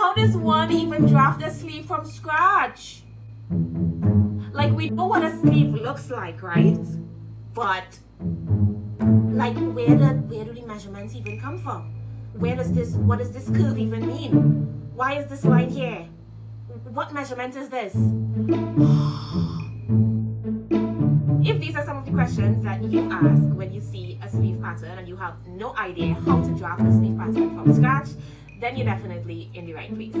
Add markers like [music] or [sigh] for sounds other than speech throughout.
How does one even draft a sleeve from scratch? Like we know what a sleeve looks like, right? But like where do where do the measurements even come from? Where does this what does this curve even mean? Why is this line here? What measurement is this? [sighs] If these are some of the questions that you ask when you see a sleeve pattern and you have no idea how to draft a sleeve pattern from scratch, then you're definitely in the right place.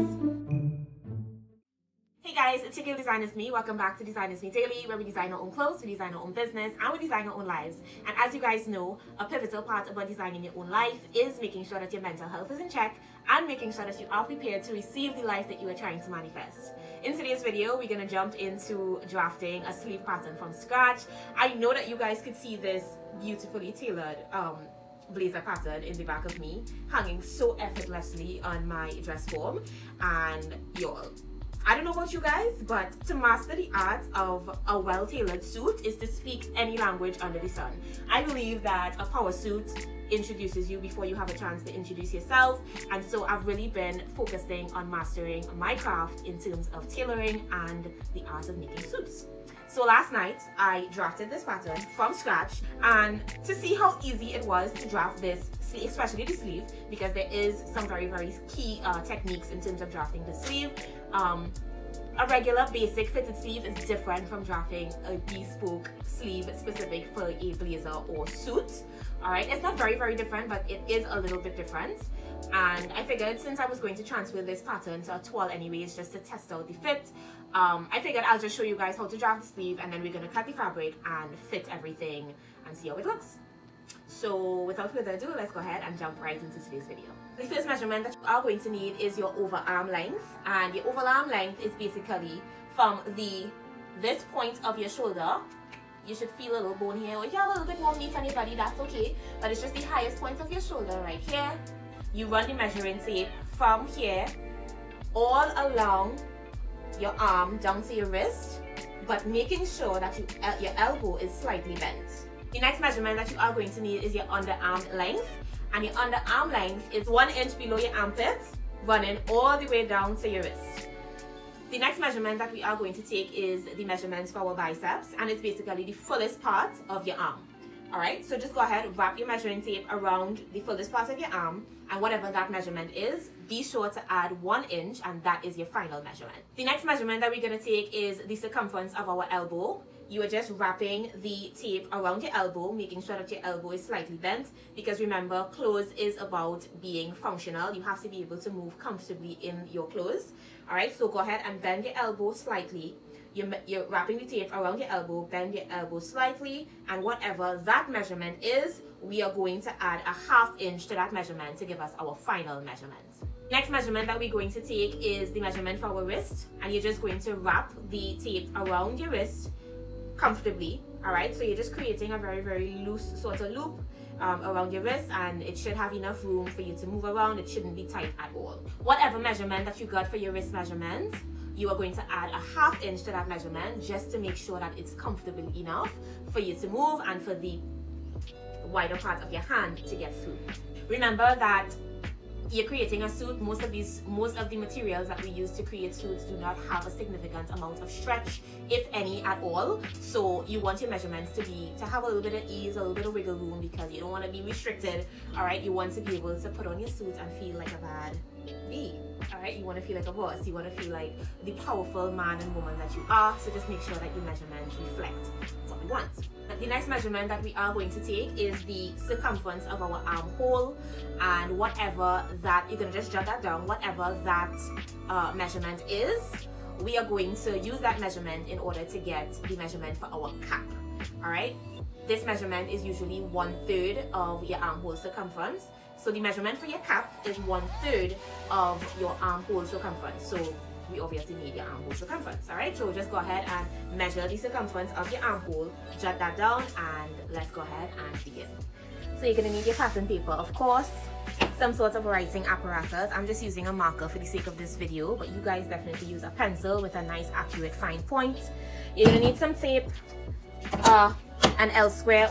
Hey guys, it's your girl Designisme. Welcome back to Designisme Daily, where we design our own clothes, we design our own business, and we design our own lives. And as you guys know, a pivotal part about designing your own life is making sure that your mental health is in check and making sure that you are prepared to receive the life that you are trying to manifest. In today's video, we're going to jump into drafting a sleeve pattern from scratch. I know that you guys could see this beautifully tailored um, blazer pattern in the back of me hanging so effortlessly on my dress form and y'all I don't know about you guys, but to master the art of a well-tailored suit is to speak any language under the sun. I believe that a power suit introduces you before you have a chance to introduce yourself. And so I've really been focusing on mastering my craft in terms of tailoring and the art of making suits. So last night I drafted this pattern from scratch and to see how easy it was to draft this, sleeve, especially the sleeve, because there is some very, very key uh, techniques in terms of drafting the sleeve. Um, a regular basic fitted sleeve is different from drafting a bespoke sleeve specific for a blazer or suit. All right, it's not very, very different, but it is a little bit different. And I figured since I was going to transfer this pattern to a toile anyways, just to test out the fit, um, I figured I'll just show you guys how to draft the sleeve and then we're going to cut the fabric and fit everything and see how it looks. So without further ado, let's go ahead and jump right into today's video. The first measurement that you are going to need is your overarm length and your overarm length is basically from the this point of your shoulder you should feel a little bone here or if you have a little bit more meat on your body that's okay but it's just the highest point of your shoulder right here you run the measuring tape from here all along your arm down to your wrist, but making sure that you, uh, your elbow is slightly bent. The next measurement that you are going to need is your underarm length. And your underarm length is one inch below your armpit, running all the way down to your wrist. The next measurement that we are going to take is the measurements for our biceps, and it's basically the fullest part of your arm. Alright, so just go ahead, wrap your measuring tape around the fullest part of your arm, and whatever that measurement is, be sure to add one inch, and that is your final measurement. The next measurement that we're going to take is the circumference of our elbow. You are just wrapping the tape around your elbow, making sure that your elbow is slightly bent, because remember, clothes is about being functional. You have to be able to move comfortably in your clothes. Alright, so go ahead and bend your elbow slightly you're, you're wrapping the tape around your elbow, bend your elbow slightly, and whatever that measurement is, we are going to add a half inch to that measurement to give us our final measurement. Next measurement that we're going to take is the measurement for our wrist, and you're just going to wrap the tape around your wrist comfortably, all right? So you're just creating a very, very loose sort of loop um, around your wrist and it should have enough room for you to move around. It shouldn't be tight at all. Whatever measurement that you got for your wrist measurement, you are going to add a half inch to that measurement just to make sure that it's comfortable enough for you to move and for the wider part of your hand to get through. Remember that you're creating a suit, most of these, most of the materials that we use to create suits do not have a significant amount of stretch, if any at all. So you want your measurements to be, to have a little bit of ease, a little bit of wiggle room because you don't want to be restricted, all right? You want to be able to put on your suit and feel like a bad bee, all right? You want to feel like a boss. You want to feel like the powerful man and woman that you are. So just make sure that your measurements reflect what we want. The next measurement that we are going to take is the circumference of our armhole and whatever that, you're going to just jot that down, whatever that uh, measurement is, we are going to use that measurement in order to get the measurement for our cap, all right? This measurement is usually one third of your armhole circumference. So the measurement for your cap is one third of your armhole circumference. So we obviously need your armhole circumference all right? So just go ahead and measure the circumference of your armhole jot that down and let's go ahead and begin. So you're to need your pattern paper of course some sort of writing apparatus. I'm just using a marker for the sake of this video but you guys definitely use a pencil with a nice accurate fine point. You're to need some tape uh and elsewhere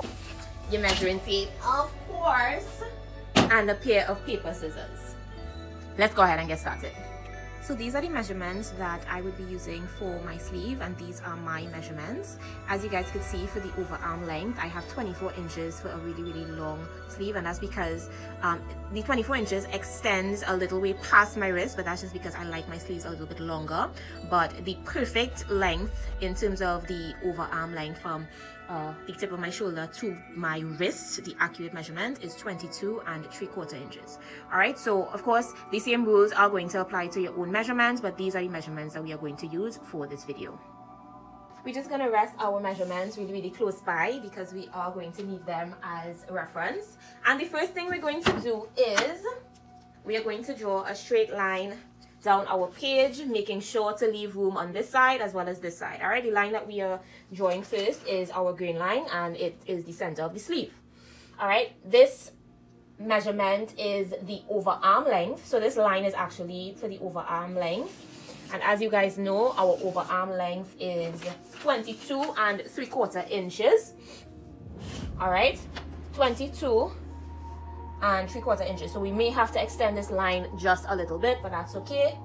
your measuring tape. Of course and a pair of paper scissors let's go ahead and get started So these are the measurements that I would be using for my sleeve and these are my measurements. As you guys could see for the overarm length, I have 24 inches for a really, really long sleeve and that's because um, the 24 inches extends a little way past my wrist, but that's just because I like my sleeves a little bit longer. But the perfect length in terms of the overarm length from uh, the tip of my shoulder to my wrist, the accurate measurement is 22 and 3 quarter inches. Alright, so of course, the same rules are going to apply to your own measurements, but these are the measurements that we are going to use for this video. We're just going to rest our measurements really, really close by because we are going to need them as reference. And the first thing we're going to do is we are going to draw a straight line down our page, making sure to leave room on this side as well as this side. All right, the line that we are drawing first is our green line and it is the center of the sleeve. All right, this measurement is the overarm length. So this line is actually for the overarm length. And as you guys know, our overarm length is 22 and 3 quarter inches. All right, 22 and 3 quarter inches. So we may have to extend this line just a little bit, but that's okay.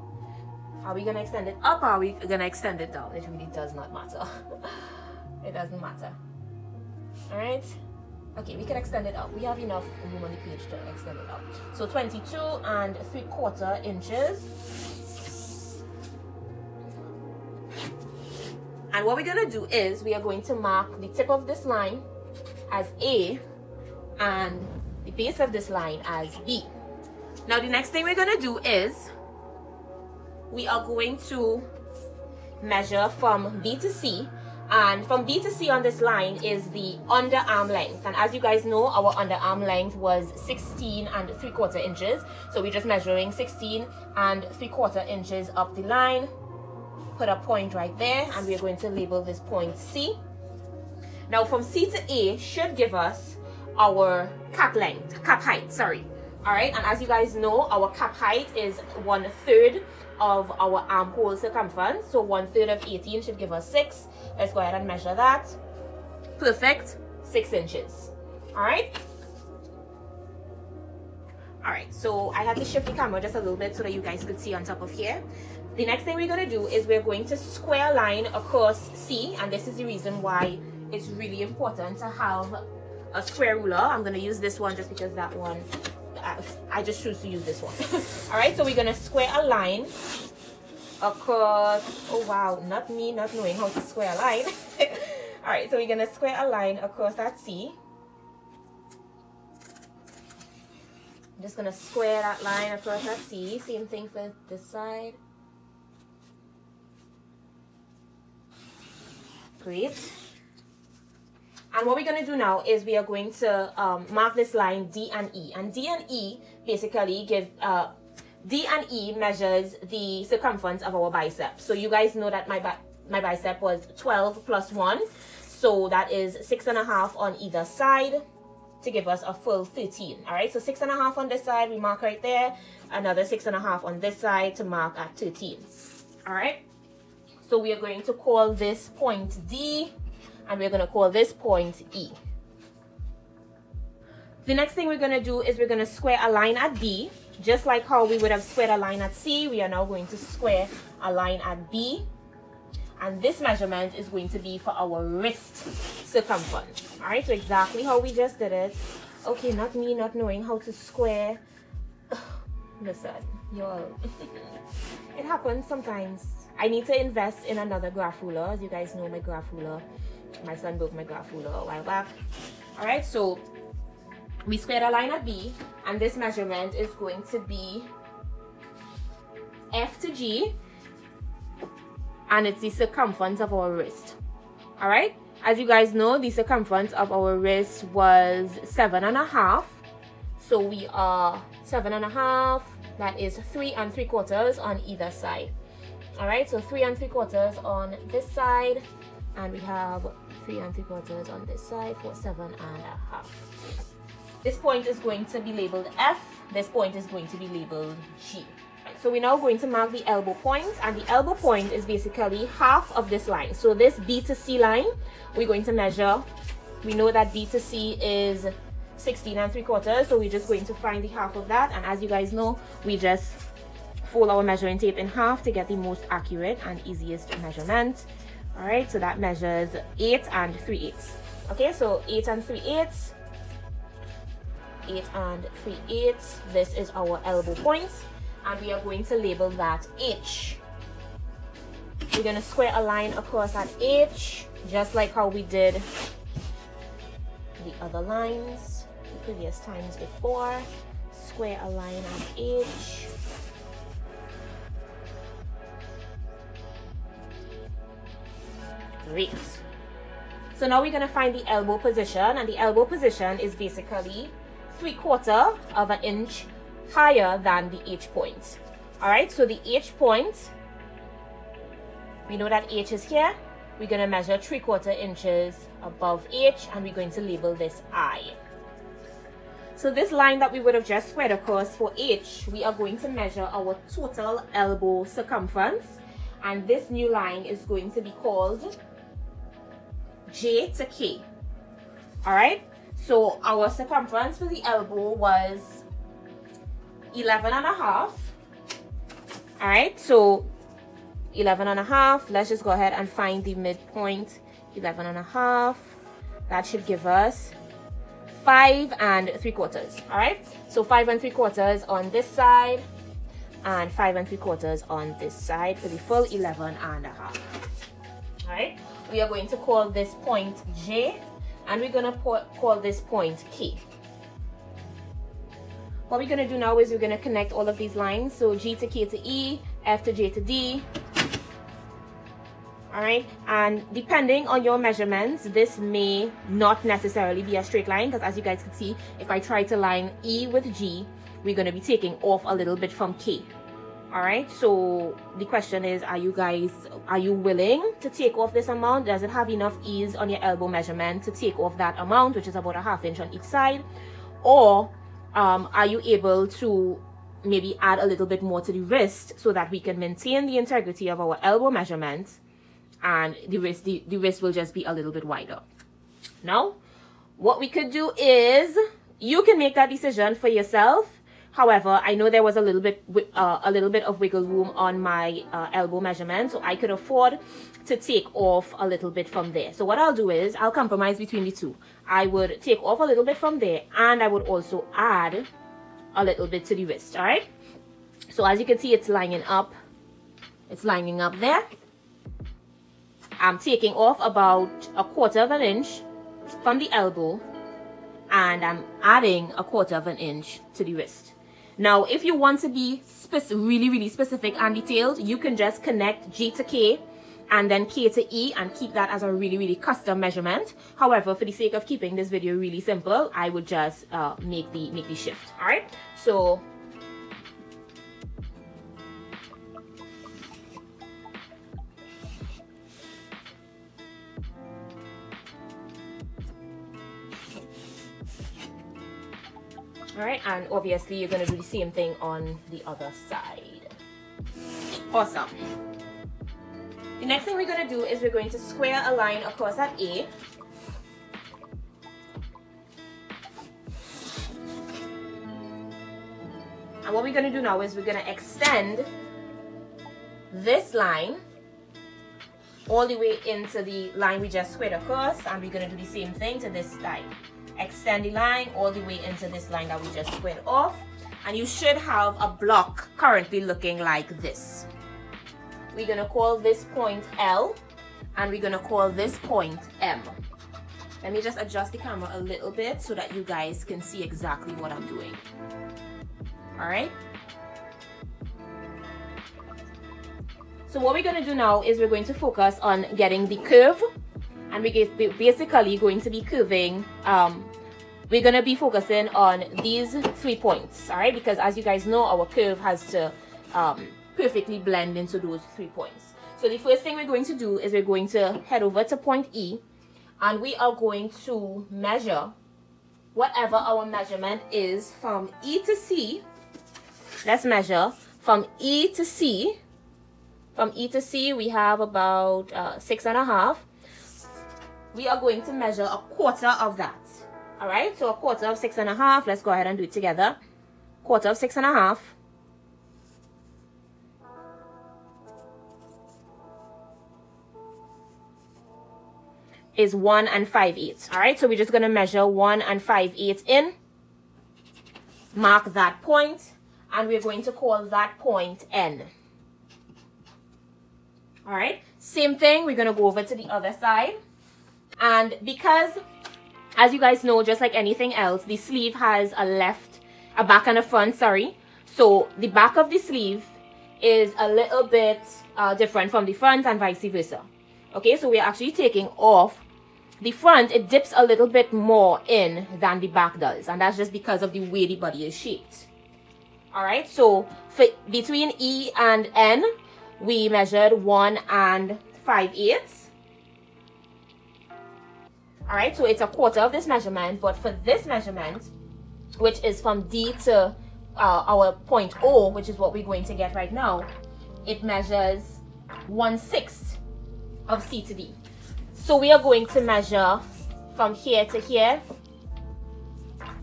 Are we to extend it up or are we to extend it down? It really does not matter. [laughs] it doesn't matter. All right. Okay, we can extend it up. We have enough room on the page to extend it up. So 22 and 3 quarter inches. And what we're to do is we are going to mark the tip of this line as A and the base of this line as B. Now the next thing we're going to do is we are going to measure from B to C. And from B to C on this line is the underarm length. And as you guys know our underarm length was 16 and 3 quarter inches. So we're just measuring 16 and 3 quarter inches up the line. Put a point right there and we're going to label this point C. Now from C to A should give us our cap length, cap height, sorry. All right, and as you guys know, our cap height is one third of our armhole circumference. So one third of 18 should give us six. Let's go ahead and measure that. Perfect, six inches. All right. All right, so I have to shift the camera just a little bit so that you guys could see on top of here. The next thing we're gonna do is we're going to square line across C, and this is the reason why it's really important to have a square ruler. I'm going to use this one just because that one, I, I just choose to use this one. [laughs] All right, so we're going to square a line across, oh wow, not me not knowing how to square a line. [laughs] All right, so we're going to square a line across that C. I'm just going to square that line across that C. Same thing for this side. Great. And what we're going to do now is we are going to um, mark this line D and E. And D and E basically give, uh, D and E measures the circumference of our bicep. So you guys know that my, bi my bicep was 12 plus 1. So that is six and a half on either side to give us a full 13. All right, so six and a half on this side, we mark right there. Another six and a half on this side to mark at 13. All right, so we are going to call this point D and we're going to call this point E. The next thing we're going to do is we're going to square a line at D, Just like how we would have squared a line at C, we are now going to square a line at B. And this measurement is going to be for our wrist circumference. All right, so exactly how we just did it. Okay, not me not knowing how to square. [sighs] Listen, y'all. [laughs] it happens sometimes. I need to invest in another graph ruler. As you guys know, my graph ruler my son broke my ruler a while back. All right so we squared a line at b and this measurement is going to be f to g and it's the circumference of our wrist. All right as you guys know the circumference of our wrist was seven and a half. So we are seven and a half that is three and three quarters on either side. All right so three and three quarters on this side and we have three and three quarters on this side for seven and a half. This point is going to be labeled F. This point is going to be labeled G. So we're now going to mark the elbow point and the elbow point is basically half of this line. So this B to C line we're going to measure. We know that B to C is 16 and 3 quarters so we're just going to find the half of that. And as you guys know we just fold our measuring tape in half to get the most accurate and easiest measurement. All right, so that measures 8 and 3 eighths. Okay, so 8 and 3 eighths. 8 and 3 eighths. This is our elbow. And we are going to label that H. We're going to square a line across that H, just like how we did the other lines the previous times before. Square a line at H. Great. So now we're going to find the elbow position and the elbow position is basically three quarter of an inch higher than the H point. Alright, so the H point, we know that H is here. We're going to measure three quarter inches above H and we're going to label this I. So this line that we would have just squared across for H, we are going to measure our total elbow circumference. And this new line is going to be called J to K. Alright, so our circumference for the elbow was 11 and a half. Alright, so 11 and a half. Let's just go ahead and find the midpoint. 11 and a half. That should give us 5 and 3 quarters. Alright, so 5 and 3 quarters on this side and 5 and 3 quarters on this side for the full 11 and a half. Alright, we are going to call this point J and we're going to call this point K. What we're going to do now is we're going to connect all of these lines. So G to K to E, F to J to D. Alright, and depending on your measurements, this may not necessarily be a straight line because as you guys can see, if I try to line E with G, we're going to be taking off a little bit from K all right so the question is are you guys are you willing to take off this amount? Does it have enough ease on your elbow measurement to take off that amount which is about a half inch on each side? Or um, are you able to maybe add a little bit more to the wrist so that we can maintain the integrity of our elbow measurement and the wrist the, the wrist will just be a little bit wider? Now what we could do is you can make that decision for yourself However, I know there was a little bit uh, a little bit of wiggle room on my uh, elbow measurement, so I could afford to take off a little bit from there. So what I'll do is I'll compromise between the two. I would take off a little bit from there and I would also add a little bit to the wrist, all right? So as you can see, it's lining up. It's lining up there. I'm taking off about a quarter of an inch from the elbow and I'm adding a quarter of an inch to the wrist. Now, if you want to be really, really specific and detailed, you can just connect G to K and then K to E and keep that as a really, really custom measurement. However, for the sake of keeping this video really simple, I would just uh, make the make the shift. All right. So all right and obviously you're going to do the same thing on the other side. Awesome. The next thing we're going to do is we're going to square a line across that A. And what we're going to do now is we're going to extend this line all the way into the line we just squared across and we're going to do the same thing to this side extend the line all the way into this line that we just squared off. And you should have a block currently looking like this. We're gonna call this point L and we're gonna call this point M. Let me just adjust the camera a little bit so that you guys can see exactly what I'm doing. All right? So what we're going to do now is we're going to focus on getting the curve and we're basically going to be curving um, we're going to be focusing on these three points all right because as you guys know our curve has to um, perfectly blend into those three points. So the first thing we're going to do is we're going to head over to point E and we are going to measure whatever our measurement is from E to C. Let's measure from E to C. From E to C we have about uh, six and a half we are going to measure a quarter of that. All right so a quarter of six and a half let's go ahead and do it together. Quarter of six and a half. Is one and five eighths. All right so we're just going to measure one and five eighths in. Mark that point and we're going to call that point n. All right same thing we're going to go over to the other side. And because, as you guys know, just like anything else, the sleeve has a left, a back and a front, sorry. So the back of the sleeve is a little bit uh, different from the front and vice versa. Okay, so we're actually taking off the front, it dips a little bit more in than the back does. And that's just because of the way the body is shaped. Alright, so between E and N, we measured 1 and 5 eighths. Alright, so it's a quarter of this measurement. But for this measurement, which is from D to uh, our point O, which is what we're going to get right now, it measures one sixth of C to D. So we are going to measure from here to here.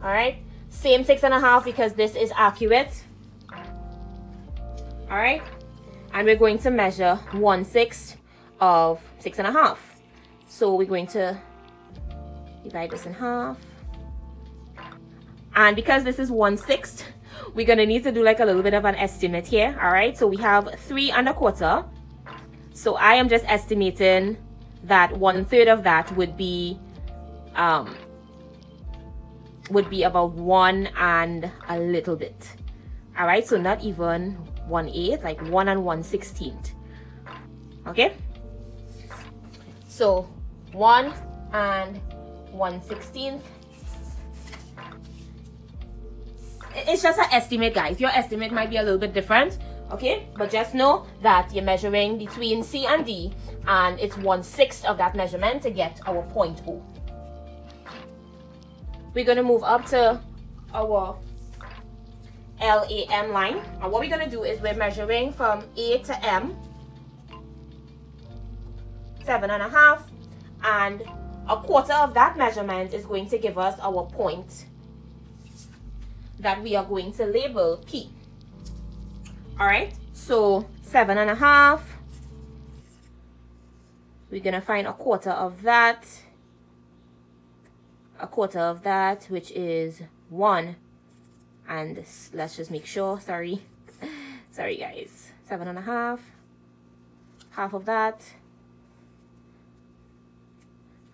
All right, same six and a half because this is accurate. All right, and we're going to measure one sixth of six and a half. So we're going to divide this in half. And because this is one sixth, we're gonna need to do like a little bit of an estimate here. All right, so we have three and a quarter. So I am just estimating that one third of that would be um would be about one and a little bit all right so not even one eighth like one and one sixteenth okay so one and one sixteenth. It's just an estimate guys. Your estimate might be a little bit different okay? But just know that you're measuring between C and D and it's one sixth of that measurement to get our point O. We're going to move up to our LAM line. And what we're going to do is we're measuring from A to M seven and a half and a quarter of that measurement is going to give us our point that we are going to label P. All right so seven and a half. We're gonna find a quarter of that. A quarter of that which is one. And let's just make sure. Sorry. [laughs] Sorry guys. Seven and a half. Half of that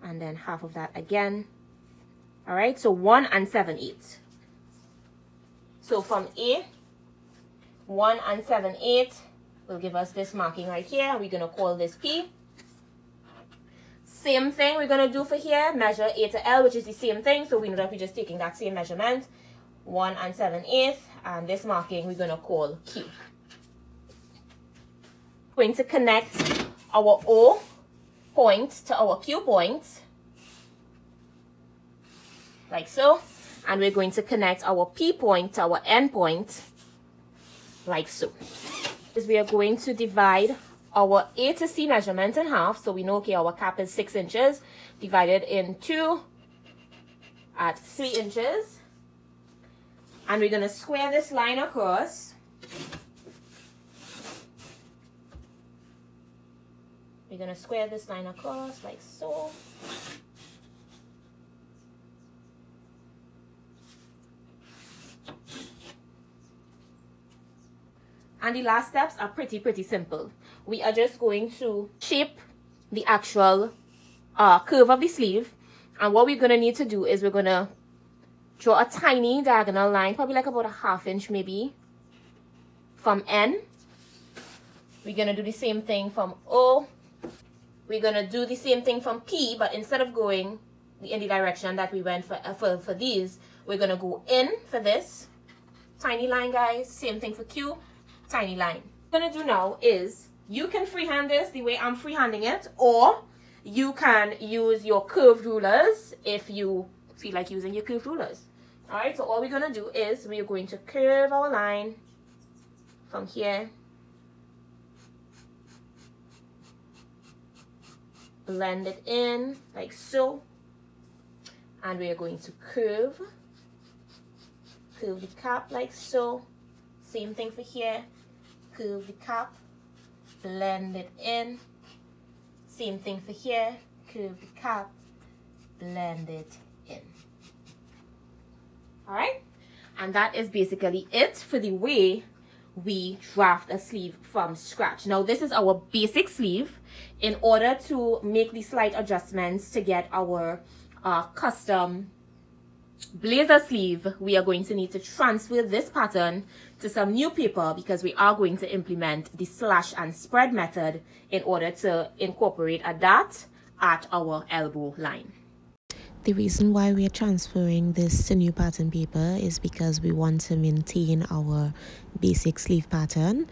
and then half of that again all right so one and seven eighths so from a 1 and 7 8 will give us this marking right here. We're to call this P. Same thing we're to do for here. Measure A to L, which is the same thing. So we know that we're just taking that same measurement. 1 and 7 8 And this marking we're to call Q. Going to connect our O point to our Q point. Like so. And we're going to connect our P point to our N point like so. We are going to divide our A to C measurement in half. So we know, okay, our cap is 6 inches divided in 2 at 3 inches. And we're going to square this line across. We're going to square this line across like so. And the last steps are pretty, pretty simple. We are just going to shape the actual uh, curve of the sleeve. And what we're going to need to do is we're going to draw a tiny diagonal line, probably like about a half inch maybe, from N. We're going to do the same thing from O. We're going to do the same thing from P, but instead of going in the direction that we went for, uh, for, for these, we're going to go in for this. Tiny line, guys. Same thing for Q tiny line. What I'm gonna do now is you can freehand this the way I'm freehanding it or you can use your curved rulers if you feel like using your curved rulers. Alright, so all we're gonna do is we're going to curve our line from here blend it in like so and we are going to curve curve the cap like so same thing for here curve the cap, blend it in. Same thing for here, curve the cap, blend it in. All right, and that is basically it for the way we draft a sleeve from scratch. Now this is our basic sleeve. In order to make the slight adjustments to get our uh, custom blazer sleeve, we are going to need to transfer this pattern to some new paper because we are going to implement the slash and spread method in order to incorporate a dart at our elbow line. The reason why we are transferring this to new pattern paper is because we want to maintain our basic sleeve pattern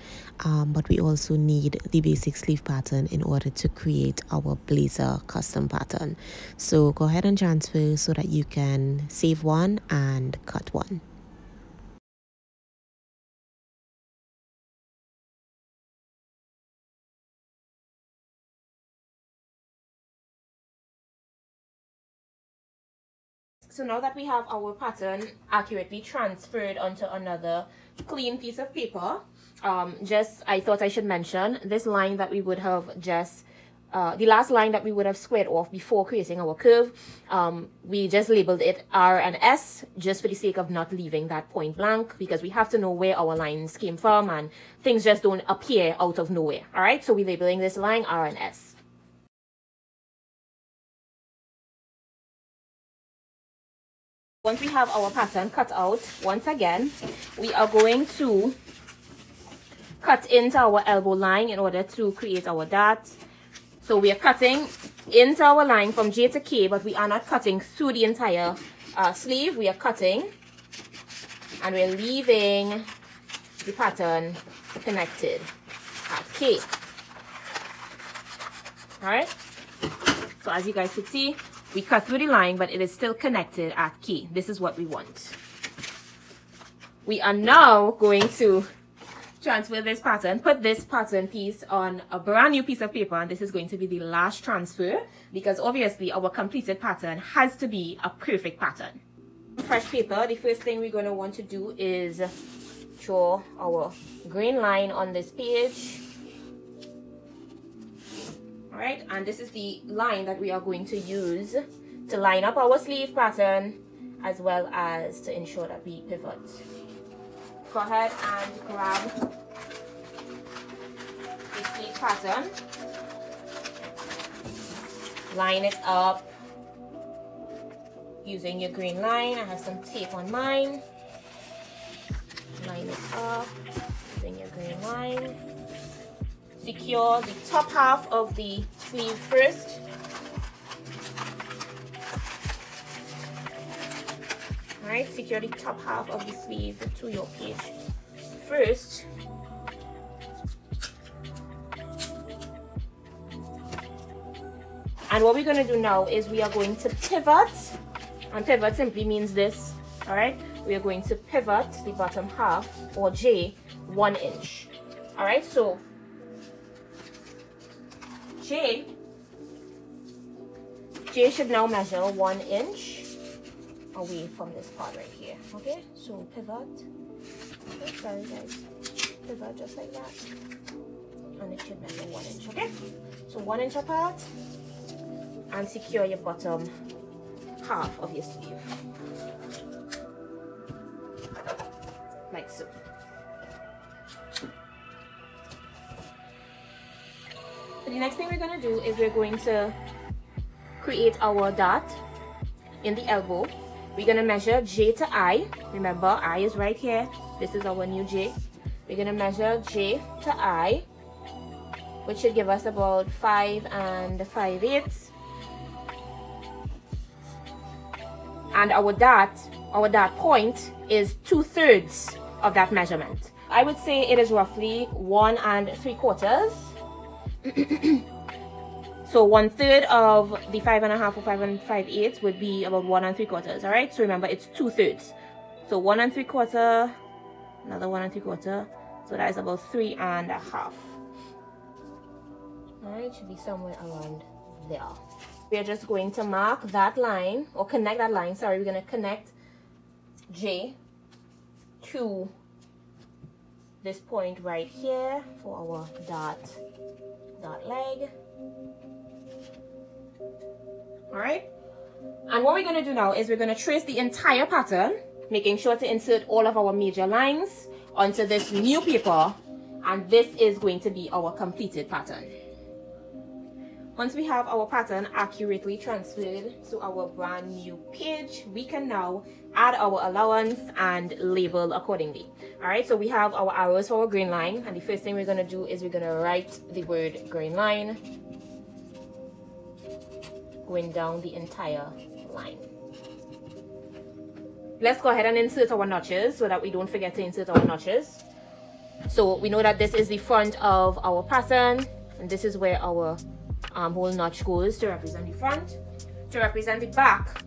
um, but we also need the basic sleeve pattern in order to create our blazer custom pattern. So go ahead and transfer so that you can save one and cut one. So now that we have our pattern accurately transferred onto another clean piece of paper, um, just I thought I should mention this line that we would have just uh, the last line that we would have squared off before creating our curve, um, we just labeled it R and S just for the sake of not leaving that point blank because we have to know where our lines came from and things just don't appear out of nowhere. All right, so we're labeling this line R and S. Once we have our pattern cut out, once again, we are going to cut into our elbow line in order to create our dart. So we are cutting into our line from J to K, but we are not cutting through the entire uh, sleeve. We are cutting and we're leaving the pattern connected at K. Alright? So as you guys can see, we cut through the line, but it is still connected at key. This is what we want. We are now going to transfer this pattern, put this pattern piece on a brand new piece of paper, and this is going to be the last transfer because obviously our completed pattern has to be a perfect pattern. Fresh paper, the first thing we're going to want to do is draw our green line on this page all right and this is the line that we are going to use to line up our sleeve pattern as well as to ensure that we pivot. Go ahead and grab the sleeve pattern. Line it up using your green line. I have some tape on mine. Line it up using your green line secure the top half of the sleeve first. Alright, secure the top half of the sleeve to your page first. And what we're going to do now is we are going to pivot. And pivot simply means this. Alright, we are going to pivot the bottom half or J one inch. Alright, so J, J should now measure one inch away from this part right here. Okay, so pivot. Sorry guys. Pivot just like that. And it should measure one inch, okay? So one inch apart and secure your bottom half of your sleeve. Like so. The next thing we're going to do is we're going to create our dart in the elbow. We're going to measure J to I. Remember, I is right here. This is our new J. We're going to measure J to I, which should give us about 5 and 5 eighths. And our dart, our dart point is 2 thirds of that measurement. I would say it is roughly 1 and 3 quarters [coughs] so one third of the five and a half or five and five eighths would be about one and three quarters all right so remember it's two thirds so one and three quarter another one and three quarter. So that is about three and a half. All right should be somewhere around there. We are just going to mark that line or connect that line sorry we're going to connect j to this point right here for our dart dart leg All right. And what we're going to do now is we're going to trace the entire pattern, making sure to insert all of our major lines onto this new paper. And this is going to be our completed pattern. Once we have our pattern accurately transferred to our brand new page, we can now add our allowance and label accordingly. All right, so we have our arrows for our green line. And the first thing we're gonna do is we're gonna write the word green line going down the entire line. Let's go ahead and insert our notches so that we don't forget to insert our notches. So we know that this is the front of our pattern and this is where our um, whole notch goes to represent the front. To represent the back,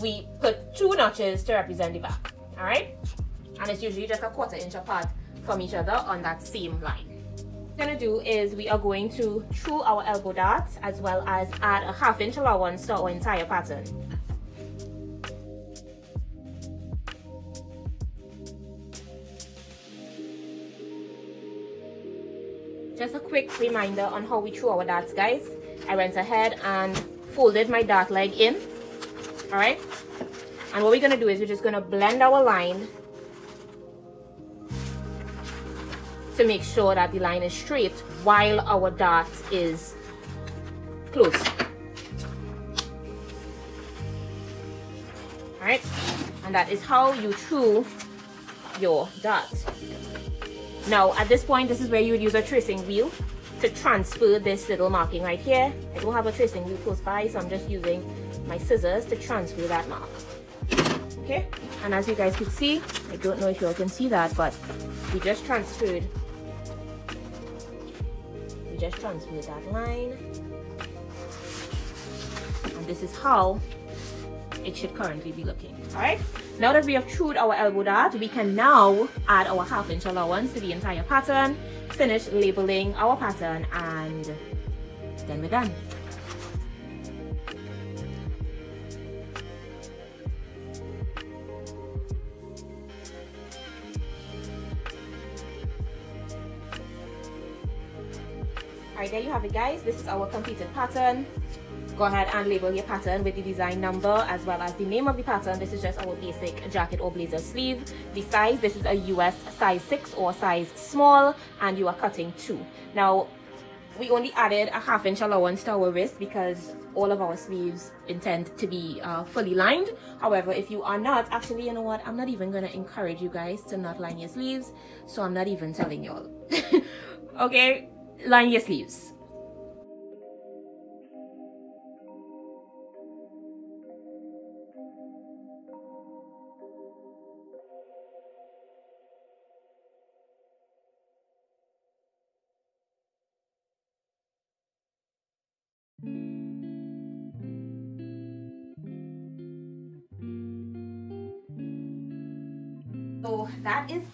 we put two notches to represent the back, all right? And it's usually just a quarter inch apart from each other on that same line. What we're gonna do is we are going to through our elbow dart as well as add a half inch allowance to our entire pattern. Quick reminder on how we throw our darts, guys. I went ahead and folded my dart leg in, all right? And what we're gonna do is we're just gonna blend our line to make sure that the line is straight while our dart is close. All right, and that is how you throw your dart. Now, at this point, this is where you would use a tracing wheel to transfer this little marking right here. I don't have a tracing wheel close by, so I'm just using my scissors to transfer that mark. Okay, and as you guys can see, I don't know if you all can see that, but we just transferred, we just transferred that line. And this is how it should currently be looking, all right? Now that we have trued our elbow dart, we can now add our half inch allowance to the entire pattern, finish labeling our pattern, and then we're done. Alright, there you have it guys. This is our completed pattern go ahead and label your pattern with the design number as well as the name of the pattern. This is just our basic jacket or blazer sleeve. The size this is a us size 6 or size small and you are cutting 2 now we only added a half inch allowance to our wrist because all of our sleeves intend to be uh, fully lined. However if you are not actually you know what? I'm not even gonna encourage you guys to not line your sleeves so i'm not even telling y'all. [laughs] Okay? Line your sleeves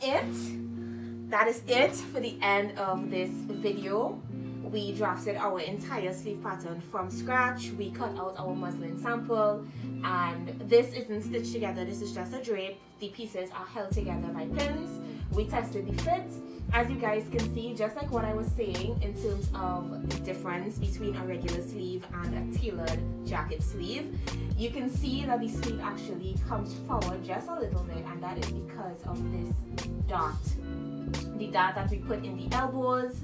it. That is it for the end of this video. We drafted our entire sleeve pattern from scratch. We cut out our muslin sample and this isn't stitched together. This is just a drape. The pieces are held together by pins. We tested the fit as you guys can see just like what I was saying in terms of the difference between a regular sleeve and a tailored jacket sleeve you can see that the sleeve actually comes forward just a little bit and that is because of this dart. The dart that we put in the elbows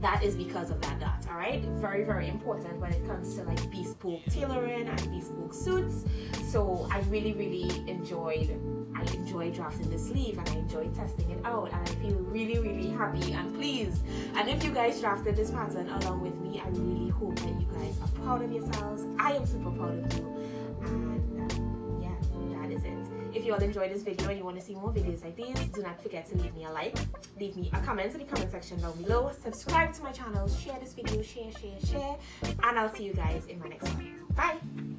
that is because of that dart all right? Very very important when it comes to like bespoke tailoring and bespoke suits. So I really really enjoyed I enjoyed drafting the sleeve and I enjoy testing it out and I feel really really happy and pleased. And if you guys drafted this pattern along with me I really hope that you guys are proud of yourselves. I am super proud of you. And uh, yeah that is it. If you all enjoyed this video and you want to see more videos like these do not forget to leave me a like leave me a comment in the comment section down below subscribe to my channel share this video share share share and I'll see you guys in my next one. Bye